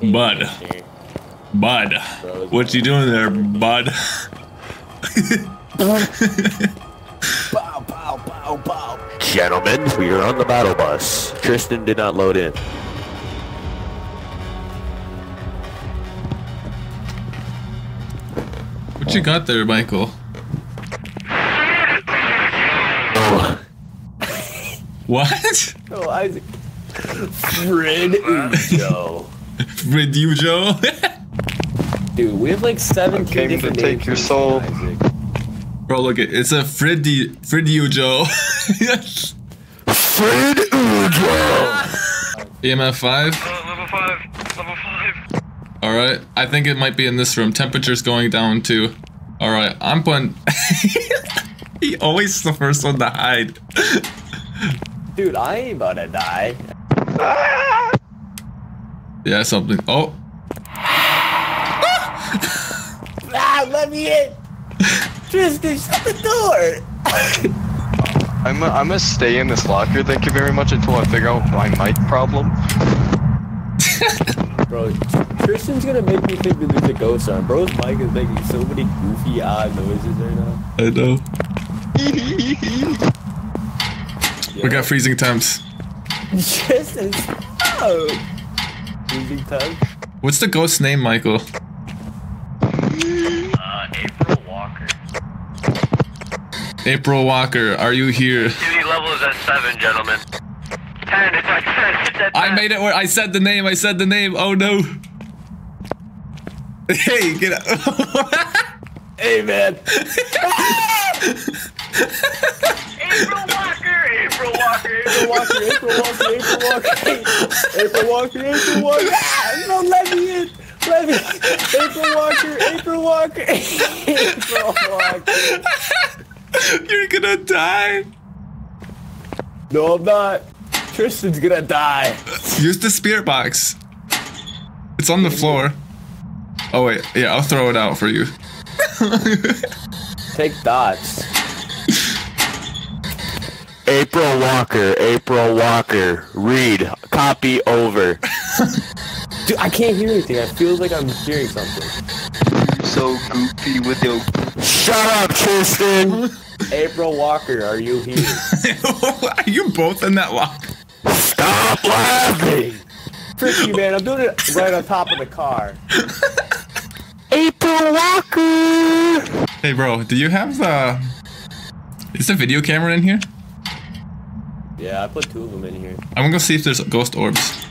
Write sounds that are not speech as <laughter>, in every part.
Bud. Bud. What you doing there, bud? Bow, bow, bow, bow. Gentlemen, we are on the battle bus. Tristan did not load in. What you got there, Michael? Oh, What? <laughs> Oh, Isaac. Fred Ujo. <laughs> With you, Joe? <laughs> Dude, we have like 17 came to take your soul. Bro, look it. It's a Freddy Freddy Joe. <laughs> Fred Ujo! EMF five. Uh, level five. Level five. All right. I think it might be in this room. Temperature's going down too. All right. I'm putting. he always the first one to hide. Dude, I ain't about to die. Ah! Yeah, something. Oh, Ah, <laughs> let me in! Tristan, shut the door! I'm i I'm gonna stay in this locker, thank you very much, until I figure out my mic problem. <laughs> Bro, Tristan's gonna make me think that there's a ghost on. Bro's mic is making so many goofy, odd noises right now. I know. <laughs> We got freezing temps. Tristan, stop! Losing time? What's the ghost's name, Michael? Uh, April Walker. April Walker. Are you here? Duty level is at seven, gentlemen. Ten. It's at ten. I made it where I said the name. I said the name. Oh no. <laughs> Hey, get out. <laughs> Hey, man! April Walker. April Walker. April Walker, April Walker, April Walker, April Walker, April Walker. Ah, no, let me in. Let me. April Walker, April Walker, April Walker. You're gonna die. No, I'm not. Tristan's gonna die. Use the spirit box. It's on the floor. Oh wait, yeah, I'll throw it out for you. <laughs> Take dots. April Walker, April Walker. Read. Copy over. Dude, I can't hear anything. I feel like I'm hearing something. So goofy with your Shut up, Tristan! April Walker, are you here? <laughs> Are you both in that lock? Stop laughing! Tricky, man. I'm doing it right on top of the car. <laughs> April Walker! Hey, bro, do you have the? Is the video camera in here? Yeah, I put two of them in here. I'm gonna go see if there's ghost orbs.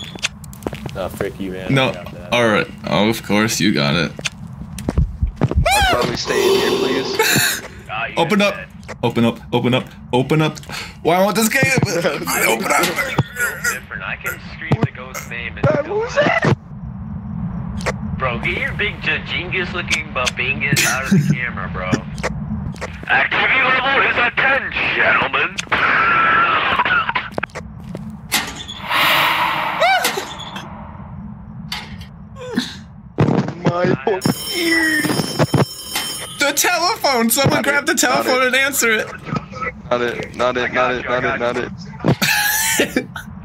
No, frick you, man. No. I got that. All right. Oh, of course you got it. Probably stay in here, please. You <laughs> Open up. dead. Open up. Open up. Open up. Why won't this game? <laughs> Open up. Different. I can scream the ghost name and Who's that? Bro, get your big Jingus looking babingus out of the camera, bro. Activity level is at 10, gentlemen. My ears. The telephone. Someone grab the telephone and answer it. Not it, not it, not it, not it, not it. <laughs>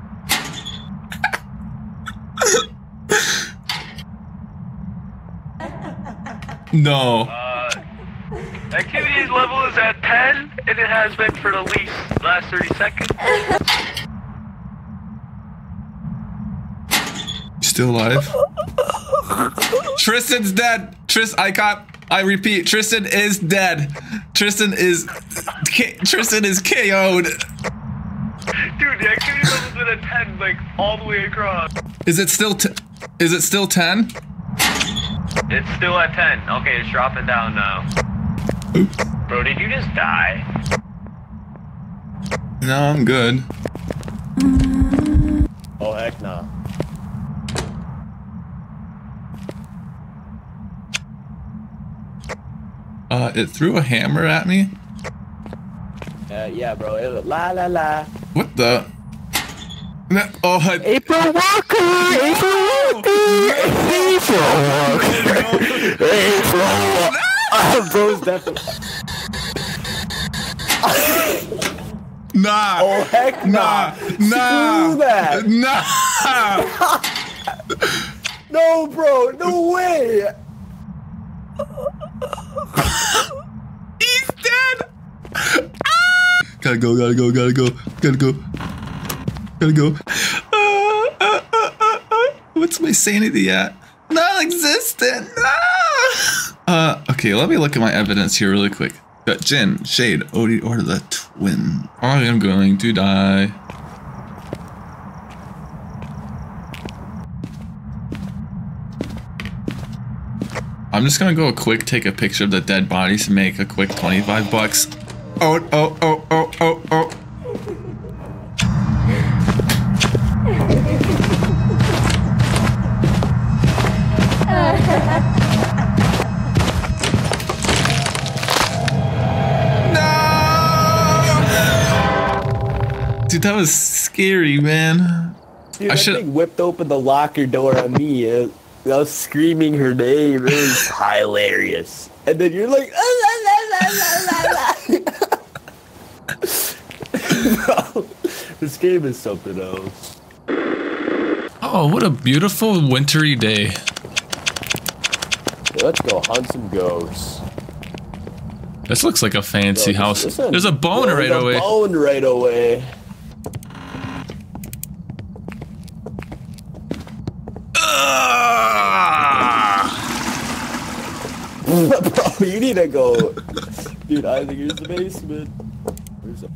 No. Uh, activities level is at 10, and it has been for the least last 30 seconds. Still alive? Tristan's dead. Tris, I got. I repeat, Tristan is dead. Tristan is. Tristan is KO'd. Dude, the activity level's been at 10, like, all the way across. Is it still? T- is it still ten? It's still at 10. Okay, it's dropping down now. Bro, did you just die? No, I'm good. Oh, heck no. Uh, it threw a hammer at me. Uh, yeah, bro. It, was la la la. What the? No, oh, I, April Walker! April Walker! April Walker! April Walker! <laughs> Bro's definitely. nah. Oh, heck Nah, no. nah, nah. <laughs> No, bro, no way. He's dead! Ah! Gotta go, gotta go, gotta go, gotta go. Gotta go. Ah, ah, ah. What's my sanity at? Non-existent! Uh, okay, let me look at my evidence here really quick. Got Jin, Shade, Odie, or the twin. I am going to die. I'm just gonna go a quick take a picture of the dead bodies and make a quick 25 bucks. Oh, oh, oh, oh, oh, oh. Dude, that was scary, man. Dude, I should- whipped open the locker door on me. uh, I was screaming her name. It was <laughs> hilarious. And then you're like, "Ah, la, la, la, la, la, la." Bro, <laughs> this game is something else. Oh, what a beautiful wintry day. Let's go hunt some ghosts. This looks like a fancy Bro, house. this There's a bone right a away. Bone right away. <laughs> Bro, <laughs> you need to go. Dude, I think here's the basement. There's a.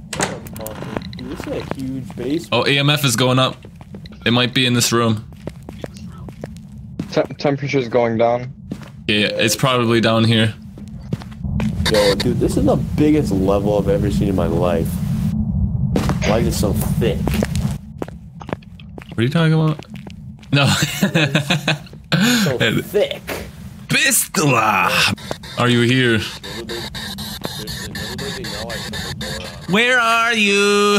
Dude, this is a huge basement. Oh, EMF is going up. It might be in this room. Tem- temperature's going down. Yeah, yeah, it's probably down here. Yo, dude, this is the biggest level I've ever seen in my life. Why is it so thick? What are you talking about? No. So <laughs> thick. Pistola! Are you here? Where are you?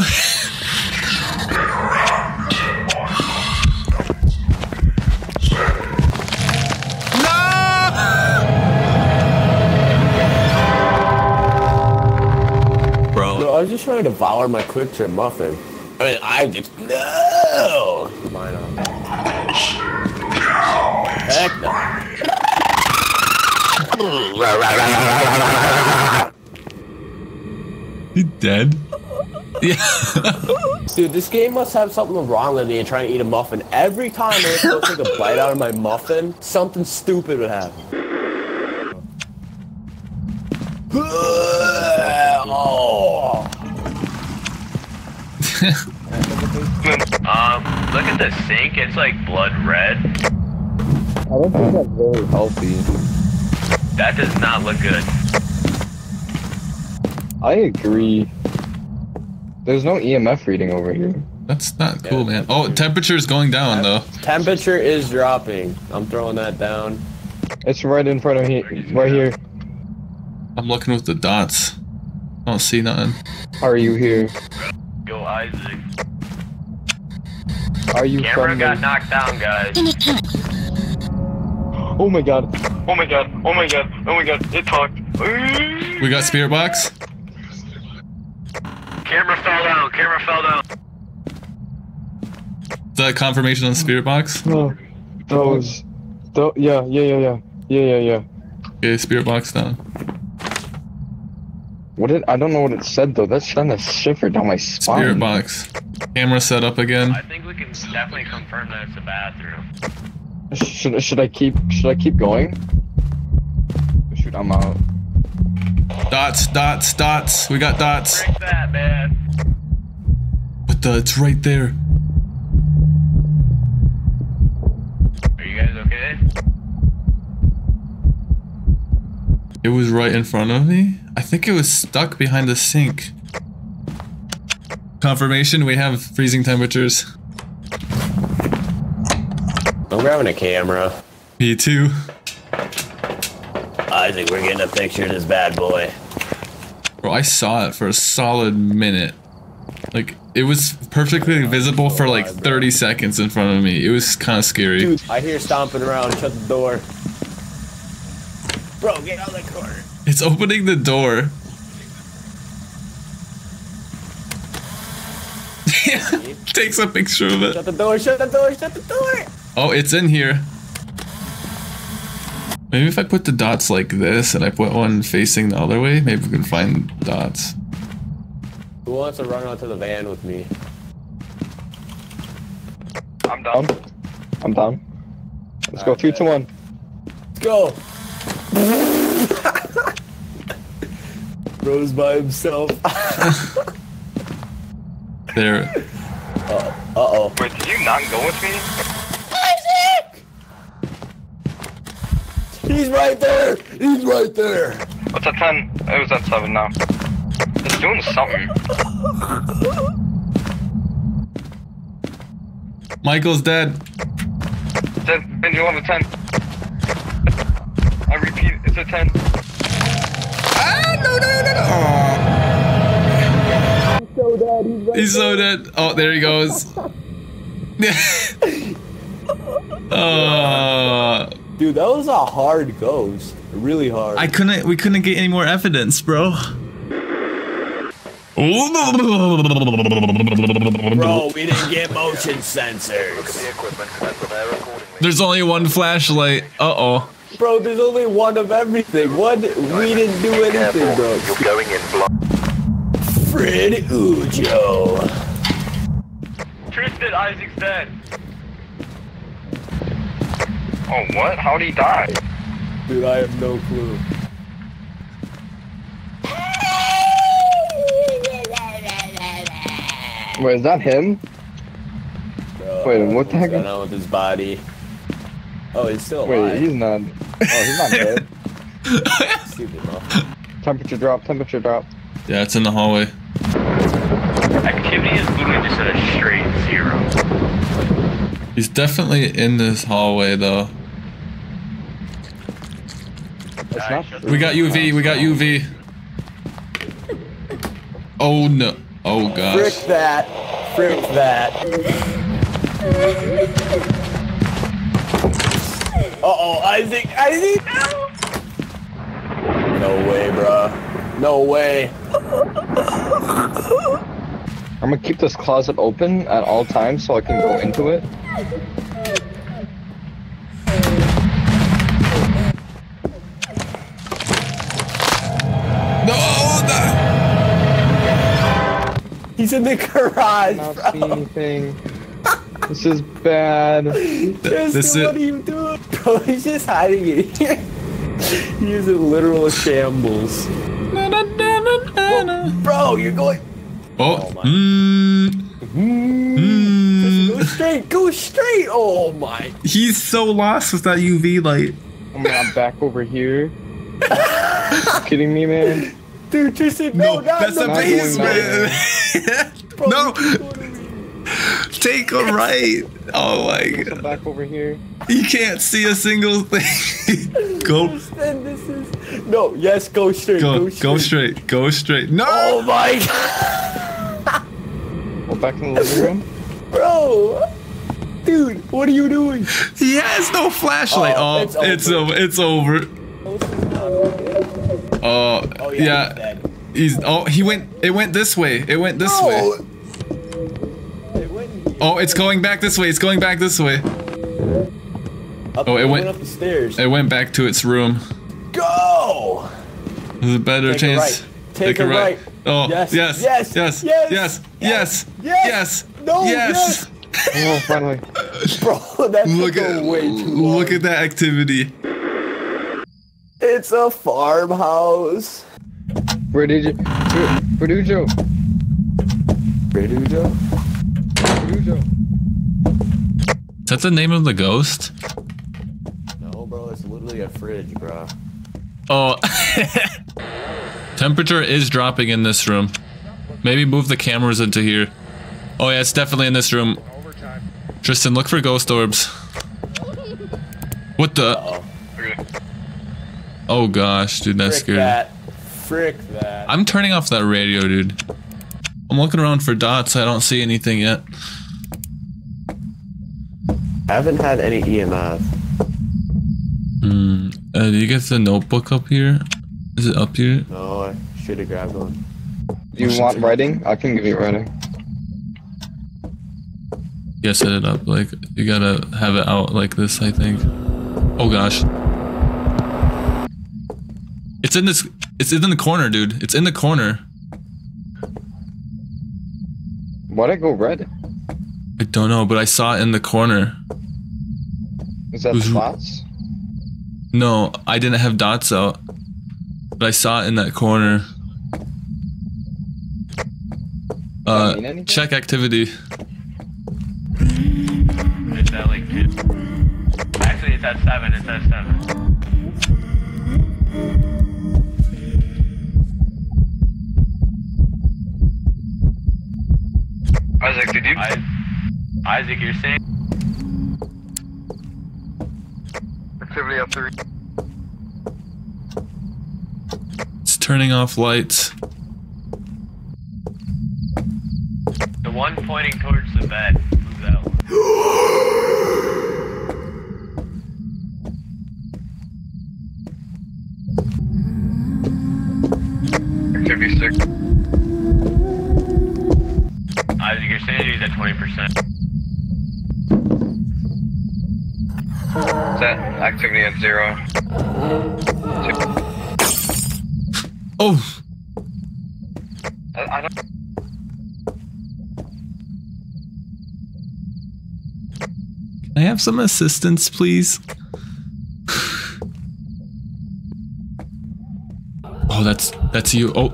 no! Bro, No, I was just trying to devour my QuikTrip muffin. I mean, I just no. Mine on. Heck no. He dead? Yeah. Dude, this game must have something wrong with me and trying to eat a muffin. Every time I was supposed to take a bite out of my muffin, something stupid would happen. oh. Um, look at the sink. It's like blood red. I don't think that's very healthy. That does not look good. I agree. There's no EMF reading over here. That's not cool, man. Oh, temperature is going down, though. Temperature is dropping. I'm throwing that down. It's right in front of me, right here. I'm looking with the dots. I don't see nothing. Are you here? Go Isaac. Are you Camera from got knocked down, guys. Oh my god. Oh my god. Oh my god. Oh my god. It talked. We got spirit box? Camera fell down. Camera fell down. Is that confirmation on spirit box? No. That was. That, yeah, yeah, yeah, yeah. Yeah, yeah, yeah. Okay, spirit box down. What did I don't know what it said though. That's sent a shiver down my spine. Spirit box. Camera set up again. I think we can definitely confirm that it's a bathroom. Should should I keep should I keep going? Shoot, I'm out. Dots, dots, dots. We got dots. Drink that, man. What the? It's right there. Are you guys okay? It was right in front of me. I think it was stuck behind the sink. Confirmation, we have freezing temperatures. I'm grabbing a camera. Me too. Isaac, we're getting a picture of this bad boy. Bro, I saw it for a solid minute. Like, it was perfectly visible for like 30 seconds in front of me. It was kind of scary. Dude, I hear stomping around. Shut the door. Bro, get out of the corner. It's opening the door. <laughs> Takes a picture of it. Shut the door. Shut the door. Shut the door. Oh, it's in here. Maybe if I put the dots like this and I put one facing the other way, maybe we can find dots. Who wants to run onto the van with me? I'm done. I'm down. Let's go. Three, two, one. Let's go. Rose by himself. There. Uh oh. Wait, did you not go with me? He's right there. He's right there. What's at 10? It was at 7 now. It's doing something. Michael's dead. 10, Benji, on the 10. I repeat, it's a 10. Ah, no, no, no, no. He's so dead. Oh, there he goes. uh, <laughs> <laughs> Dude, that was a hard ghost. Really hard. I couldn't. We couldn't get any more evidence, bro. Bro, we didn't get motion sensors. There's only one flashlight. Uh oh. Bro, there's only one of everything. One, we didn't do anything, bro. You're going in blind. Fred Ujo. Tristan, Isaac's dead. Oh, what? How'd he die? Dude, I have no clue. Wait, is that him? Bro, Wait, what the heck? What's going on with his body? Oh, he's still alive. Wait, he's not. Oh, he's not dead. <laughs> <laughs> Stupid, temperature drop. Temperature drop. Yeah, it's in the hallway. Activity is literally just at a straight zero. He's definitely in this hallway though. It's not. We got UV. We got UV. Oh no. Oh Frick gosh. that. Frick that. Uh-oh, Isaac, Isaac! No way, bruh. No way. I'm gonna keep this closet open at all times so I can go into it. In the garage, Not bro. see anything. This is bad. Just This what is- are you doing? Bro, he's just hiding it here. <laughs> he is in literal shambles. Na, na, na, na, na, na. Bro, you're going. Oh. my. Mm, Go mm. straight, go straight. Oh my. He's so lost with that UV light. I'm, I'm back over here. kidding me, man? Dude, Tristan, no, No, not that's no, the basement. <laughs> Bro, no, you keep going to me. take a right. Oh my I'm god. back over here. You can't see a single thing. <laughs> go, Tristan, this is. No, yes, go straight. go, Go straight. go straight. Go straight. No. Oh my god. <laughs> Go back in the living room. Bro. Dude, what are you doing? He has no flashlight. Oh, Oh, it's it's, over. over. It's over. Oh, oh yeah. yeah. He's, he's, oh he went it went this way. It went this oh. way. It went, oh, it's going back this way. It's going back this way. Up, oh, it went, up the stairs. It went back to its room. Go. There's a better Take chance. A right. Take, Take a, a right. right. Oh, yes. Yes. Yes. Yes. Yes. Yes. Yes. yes. yes. No. Yes. yes. oh, finally. <laughs> Bro, that's way too long. Look at that activity. It's a farmhouse. Where did you? Where, where did you? Redujo? Where did you? Is that the name of the ghost? No, bro, it's literally a fridge, bro. Oh. <laughs> Temperature is dropping in this room. Maybe move the cameras into here. Oh yeah, it's definitely in this room. Tristan, look for ghost orbs. What the? Uh-oh. Oh gosh, dude, that's Frick scary. that. Frick that. I'm turning off that radio, dude. I'm looking around for dots. I don't see anything yet. I haven't had any EMF. Hmm. Uh, do you get the notebook up here? Is it up here? No, I should have grabbed one. Do you want writing? I can give you writing. Yeah, set it up. Like you gotta have it out like this. I think. Oh gosh. It's in this. It's in the corner, dude. It's in the corner. Why'd I go red? I don't know, but I saw it in the corner. Is that Who's- spots? No, I didn't have dots out, but I saw it in that corner. Uh, check activity. It's at like two. Actually, it's at seven. It's at seven. Isaac, did you? I, Isaac, you're saying? Activity up three. It's turning off lights. The one pointing towards the bed. Move that one. <gasps> <gasps> <gasps> activity at zero. Oh, I, I don't. can I have some assistance, please? Oh, that's that's you. Oh.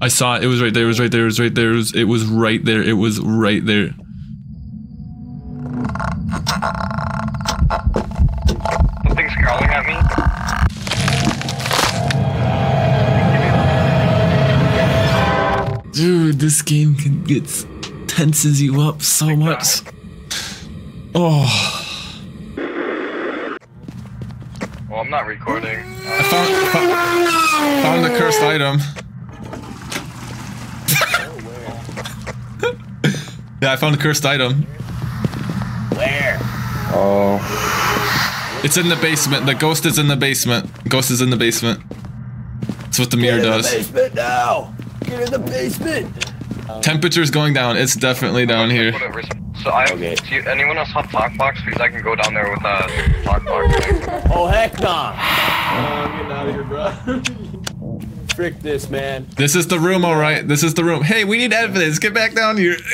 I saw it. It was right there. It was right there. It was right there. It was, it was right there. It was right there. This game can get tenses you up so much. Oh, Well, I'm not recording. I found found, found the cursed item. <laughs> yeah, I found the cursed item. Where? Oh. It's in the basement. The ghost is in the basement. Ghost is in the basement. That's what the mirror Get in does. the basement now. Get in the basement. Temperature's going down. It's definitely down here. So I. Okay. Do you, anyone else have talk box? Because I can go down there with a talk box. Oh heck nah. <sighs> Oh, I'm getting out of here, bro. <laughs> Frick this man. This is the room, all right. This is the room. Hey, we need evidence. Get back down here. <laughs>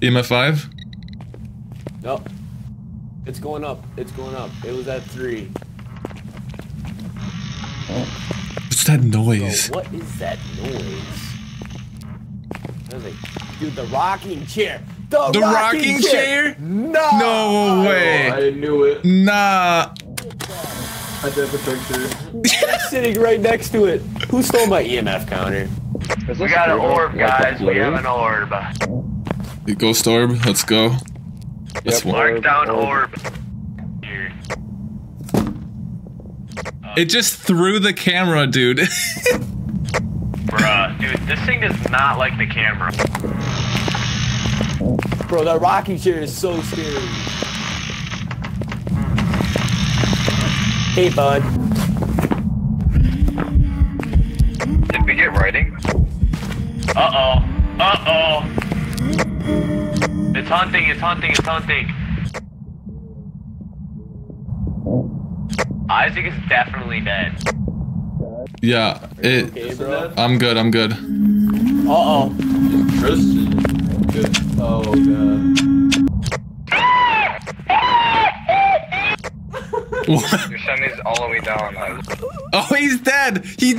EMF five. No. It's going up. It's going up. It was at three. Oh, What's that Bro, noise? what is that noise? I was like, dude, the rocking chair. The, The rocking chair? No. No way. I knew it. Nah. I did the picture. It's sitting right next to it. Who stole my EMF counter? We got an orb, guys. We have an orb. The ghost orb. Let's go. That's Yep. one. Mark down orb. orb. Here. It just threw the camera, dude. <laughs> Bruh, dude, this thing does not like the camera. Bro, that rocking chair is so scary. Hey, bud. Did we get writing? Uh oh. Uh oh. It's hunting. It's hunting. It's hunting. Isaac is definitely dead. yeah. It. Okay, bro. I'm good. I'm good. Uh oh. Christian. Good. Oh god. Your Semi's all the way down. Oh, he's dead. He.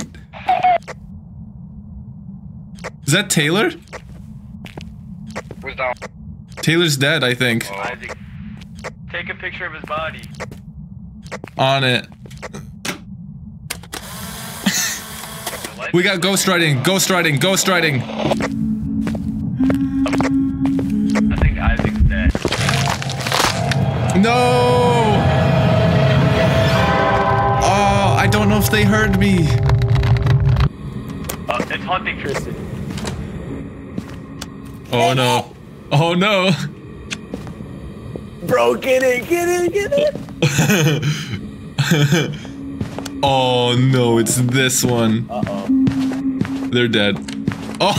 Is that Taylor? Who's down? Taylor's dead, I think. Isaac, take a picture of his body. On it. We got ghost riding. Ghost riding. Ghost riding. I think Isaac's dead. No. Oh, I don't know if they heard me. Uh, it's hunting Tristan. Oh no. Oh no. Bro, get it, get it, get it. <laughs> <laughs> oh no, it's this one. Uh oh. They're dead. Oh.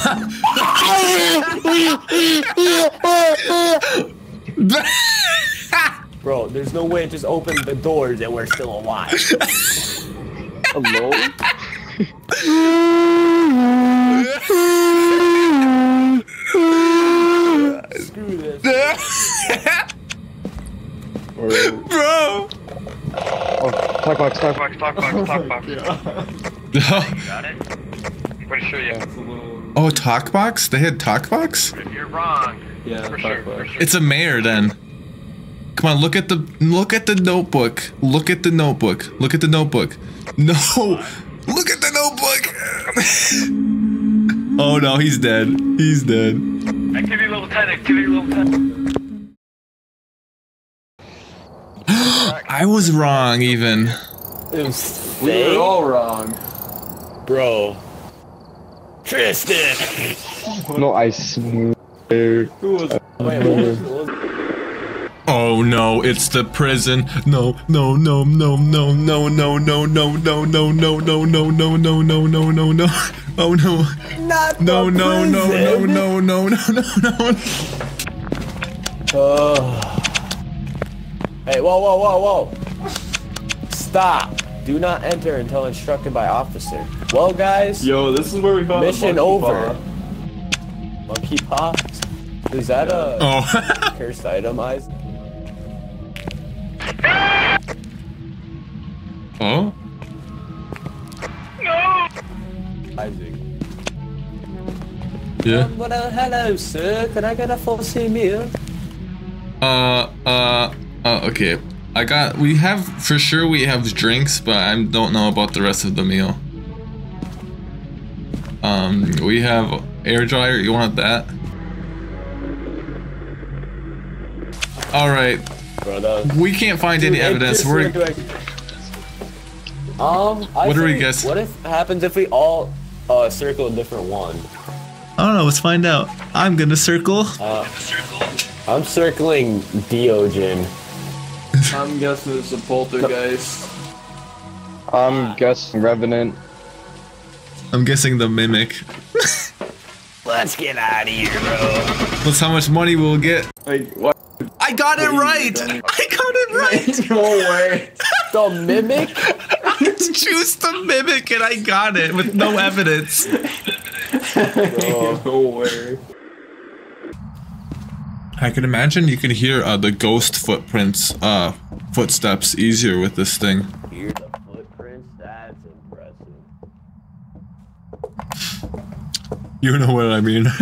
<laughs> Bro, there's no way it just opened the doors and we're still alive. Hello? <laughs> Oh, talk box, talk Talk box, talk box, talk box. Got it? I'm pretty sure, yeah. oh, Talkbox? They had Talkbox? If you're wrong, Yeah, For sure, for sure. It's a Mare then. Come on, look at the look at the notebook. Look at the notebook. Look at the notebook. No. <laughs> Look at the notebook. <laughs> oh no, he's dead. He's dead. activity level 10, activity level 10. I was wrong even. It was We were all wrong. bro. Tristan! No, I swear. Wait, what was, what was Oh no, it's the prison. No, no, no, no, no, no, no, no, no, no, no, no, no, no, no, no, no, no, no, no. Oh no. Not No, the no, no, no, prison. no, no, no, no, no. Oh. Hey, whoa, whoa, whoa, whoa. Stop. Do not enter until instructed by officer. Well, guys, Yo, this is where we found the mission monkey over. paw. Monkey paw? Is that a Oh. <laughs> cursed item, Isaac? Oh? No. Isaac. Yeah. Um, well, uh, hello, sir. Can I get a full meal? Uh, uh, uh, okay. I got, we have, for sure we have drinks, but I don't know about the rest of the meal. Um, we have air dryer, you want that? Alright, Bro, that was- we can't find any Dude, it evidence. We're, like- Um, I What are we think- guessing? What if happens if we all uh circle a different one? I don't know, let's find out. I'm gonna circle. I'm circling Deogen. <laughs> I'm guessing it's a poltergeist. I'm guessing Revenant. I'm guessing the mimic. <laughs> Let's get out of here, bro. That's how much money we'll get. Like, what? I got it right! <laughs> I got it right! no way. The mimic? I choose the mimic and I got it with no evidence. no way. I can imagine you can hear uh, the ghost footprints, uh, footsteps easier with this thing. Hear the footprints? That's impressive. You know what I mean. <laughs>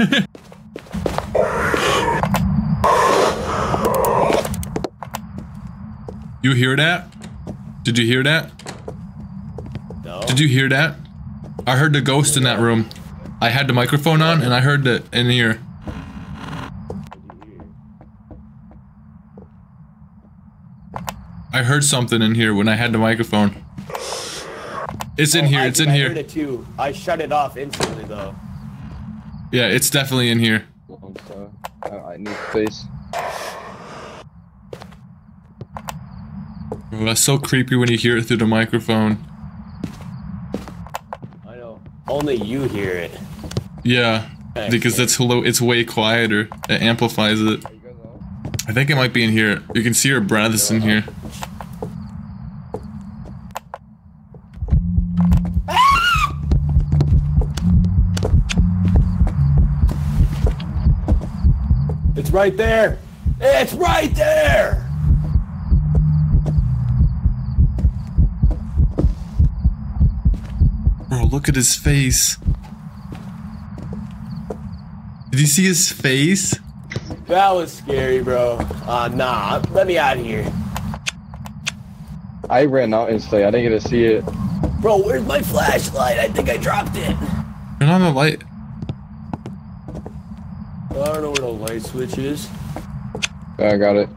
you hear that? Did you hear that? No. Did you hear that? I heard the ghost in that room. I had the microphone on and I heard it in here. I heard something in here when I had the microphone. It's in Oh, here, I it's think in I here. heard it too. I shut it off instantly though. Yeah, it's definitely in here. So, I, I need space. Bro, that's so creepy when you hear it through the microphone. I know. Only you hear it. Yeah, because that's hello. It's way quieter. It amplifies it. I think it might be in here. You can see her breaths in here. Right there. It's right there. Bro, look at his face. Did you see his face? That was scary, bro. Uh, nah. Let me out of here. I ran out instantly. I didn't get to see it. Bro, where's my flashlight? I think I dropped it. Turn on the light. I don't know where the light switch is. I got it.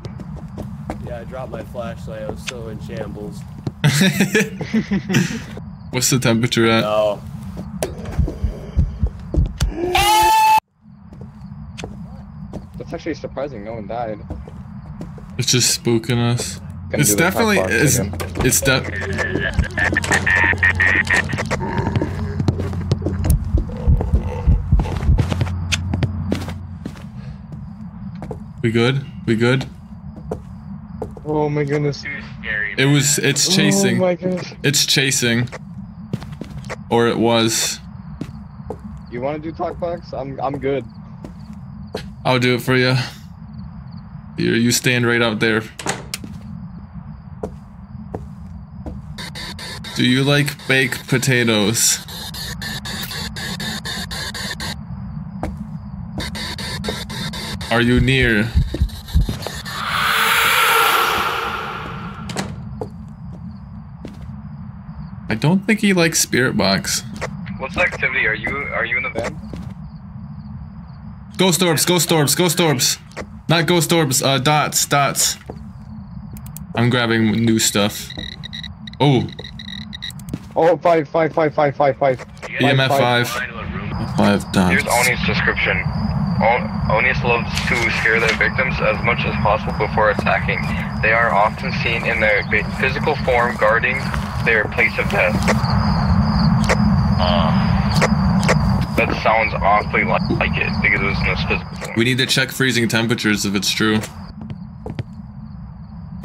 Yeah, I dropped my flashlight. I was so in shambles. <laughs> What's the temperature at? No. That's actually surprising. No one died. It's just spooking us. Gonna It's do the top definitely it's again. it's de- We good? We good? Oh my goodness. It was. It's chasing. Oh my goodness. It's chasing. Or it was. You want to do talk box? I'm I'm good. I'll do it for you. You you stand right out there. Do you like baked potatoes? Are you near? I don't think he likes Spirit Box. What's the activity? Are you are you in the van? Ghost orbs, ghost orbs, ghost orbs. Not ghost orbs, uh, dots, dots. I'm grabbing new stuff. Oh, Oh, five, five, five, five, five, five. EMF five. 5. Find a room. 5 dots. Here's Oni's description. O- Onis loves to scare their victims as much as possible before attacking. They are often seen in their physical form guarding their place of death. Um. That sounds awfully like, like it because it was in this physical form. We need to check freezing temperatures if it's true.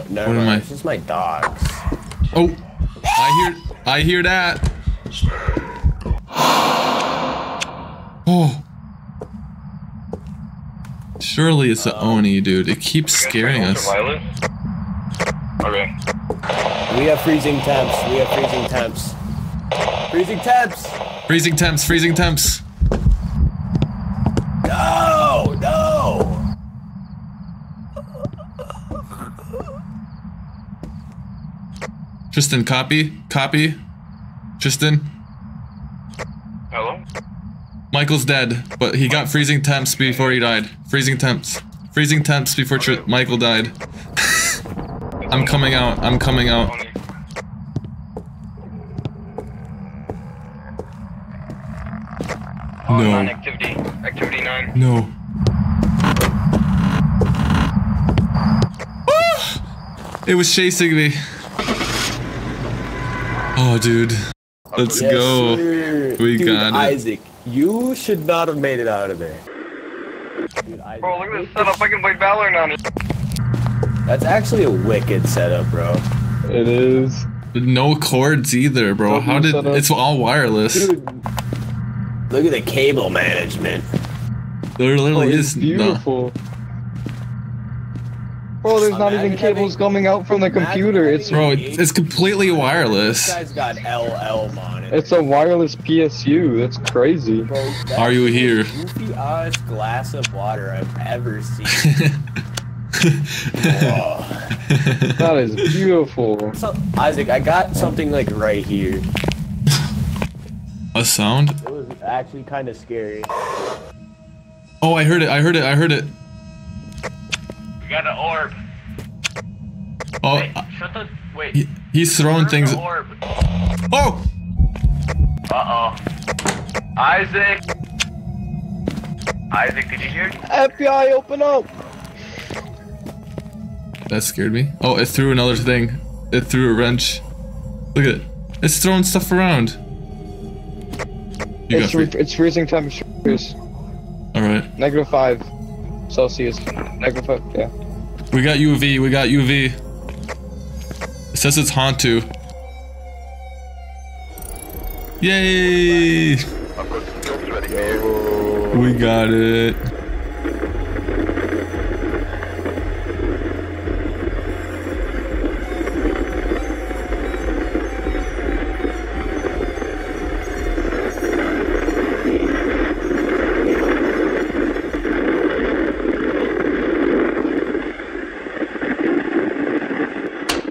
Never What am I- It's just my dogs. Oh, I hear, I hear that. <sighs> Oh. Surely it's the Oni, dude. It keeps scaring us. Okay. We have freezing temps. We have freezing temps. Freezing temps. Freezing temps, freezing temps. No, no. Tristan, copy, copy. Tristan, Hello? Michael's dead, but he got freezing temps before he died. Freezing temps. Freezing temps before Tr- Michael died. <laughs> I'm coming out. I'm coming out. No. Non-activity. Activity 9. No. Ah! It was chasing me. Oh, dude. Let's Yes, go. sir. We Dude, got it. Isaac, you should not have made it out of there. Dude, Isaac, Bro, look at this setup. I can play Valorant on it. That's actually a wicked setup, bro. It is. No cords either, bro. Double How did setup. it's all wireless? Dude, look at the cable management. There Oh, literally it's is no. beautiful. Bro, there's not even cables coming out from the computer. It's Bro, it's it's completely This wireless. guy's got LL monitor. it's a wireless PSU. That's crazy. Bro, that's Are you here? most Goofy ass glass of water I've ever seen. <laughs> That is beautiful. So, Isaac, I got something like right here. A sound? It was actually kind of scary. Oh, I heard it. I heard it. I heard it. We got an orb. Oh, Wait, uh, shut the. Wait. he, he's throwing Where's things. Orb. Oh, Uh oh. Isaac. Isaac, did you hear? FBI, open up! that scared me. Oh, it threw another thing. It threw a wrench. Look at it. It's throwing stuff around. You got It's, free. it's freezing temperatures. All right. Negative five Celsius. Negative five, yeah. We got UV. We got UV. It says it's Hantu. Yay! We got it.